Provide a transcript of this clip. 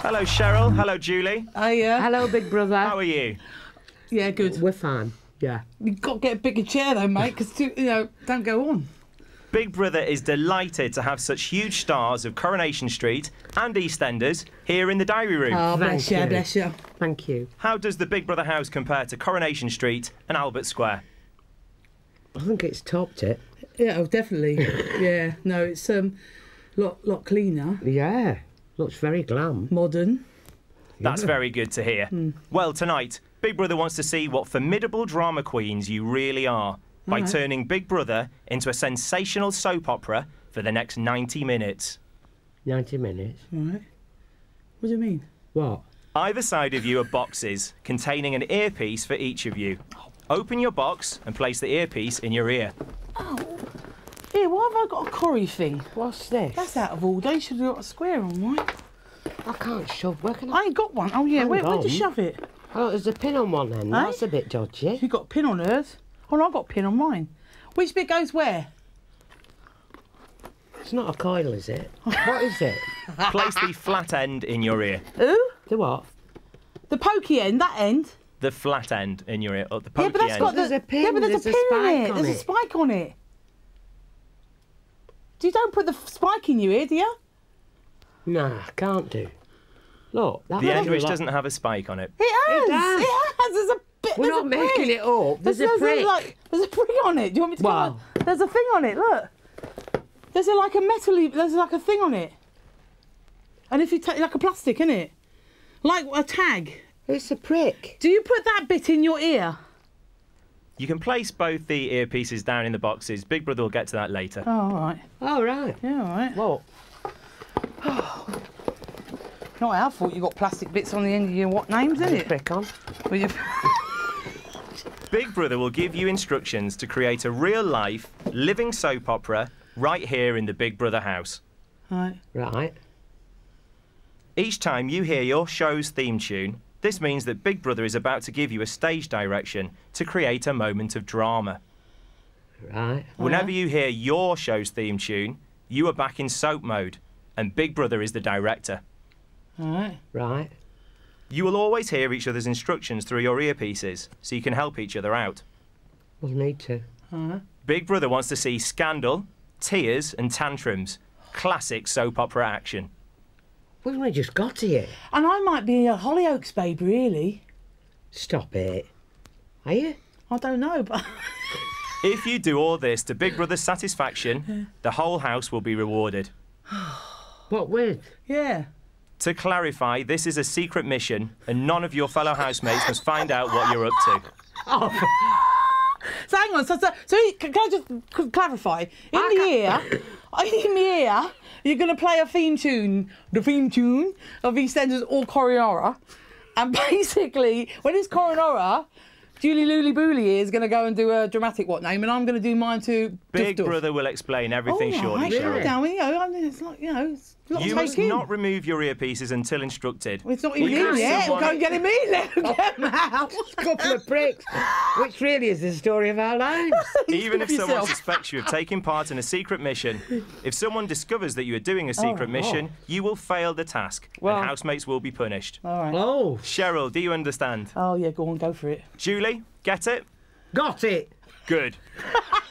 Hello, Cheryl. Hello, Julie. Oh yeah. Hello, big brother. How are you? Yeah, good. We're fine. Yeah. You've got to get a bigger chair though, mate, because you know, don't go on. Big Brother is delighted to have such huge stars of Coronation Street and EastEnders here in the diary room. Oh, bless Thank you, you. bless you. Thank you. How does the Big Brother house compare to Coronation Street and Albert Square? I think it's topped it. Yeah, oh, definitely. yeah, no, it's um, lot lot cleaner, Yeah. Looks very glam. modern. That's very good to hear. Hmm. Well, tonight, Big Brother wants to see what formidable drama queens you really are by turning Big Brother into a sensational soap opera for the next 90 minutes. 90 minutes. Right. What do you mean? What? Either side of you are boxes containing an earpiece for each of you. Oh. Open your box and place the earpiece in your ear. Here, why have I got a Corrie thing? What's this? That's out of order. You should have got a square on, right? I can't shove. Where can I? I ain't got one. Oh yeah, Hang where, where'd you shove it? Oh, there's a pin on one end. Eh? That's a bit dodgy. You got a pin on hers. Oh, no, I got a pin on mine. Which bit goes where? It's not a coil, is it? what is it? Place the flat end in your ear. Who? The what? The pokey end, that end. The flat end in your ear. Or the pokey end. yeah, but that's end. got the. There's a pin, Yeah, but there's, there's a a pin in it. on There's a spike on it. Do you don't put the spike in your ear, do you? Nah, can't do. Look, that the end which lot- doesn't have a spike on it. It has. does. It has. There's a bit. We're not a making prick. it up. There's, a there's prick. like there's a prick on it. Do you want me to? go Wow. on? There's a thing on it. Look. There's a, like a metal. There's like a thing on it. And if you take like a plastic, in it, like a tag. It's a prick. Do you put that bit in your ear? You can place both the earpieces down in the boxes. Big Brother will get to that later. Oh, all right. All right. Yeah, all right. What? Not our fault. You got plastic bits on the end of your what names, isn't it? Prick on. Well, you- Big Brother will give you instructions to create a real life, living soap opera right here in the Big Brother house. right. Right. Each time you hear your show's theme tune, this means that Big Brother is about to give you a stage direction to create a moment of drama. Right. Whenever you hear your show's theme tune, you are back in soap mode, and Big Brother is the director. All right. Right. You will always hear each other's instructions through your earpieces, so you can help each other out. We'll need to. Big Brother wants to see scandal, tears, and tantrums. Classic soap opera action. We've only just got here. And I might be a Hollyoaks babe, really. Stop it. Are you? I don't know, but If you do all this to Big Brother's satisfaction, the whole house will be rewarded. What with? yeah. To clarify, this is a secret mission, and none of your fellow housemates must find out what you're up to. Oh. So hang on. So, so, so can, can I just clarify? In the ear, in the ear, you're going to play a theme tune, the theme tune of EastEnders or Coronora, and basically, when it's Coronora, Julie Luli Booley is going to go and do a dramatic what name, and I'm going to do mine too. Big Duff Duff. Brother will explain everything All shortly, right, Cheryl. calm down. You know, I mean, it's like you know, it's a You must in. not remove your earpieces until instructed. Well, it's not even Because in yet. We'll go and get him in then. Get him out. Couple of pricks. Which really is the story of our lives. Even if someone yourself. suspects you of taking part in a secret mission, if someone discovers that you are doing a oh, secret mission, you will fail the task, Well- and housemates will be punished. All right. Oh, Cheryl, do you understand? Oh yeah, go on, go for it. Julie, get it? got it. Good.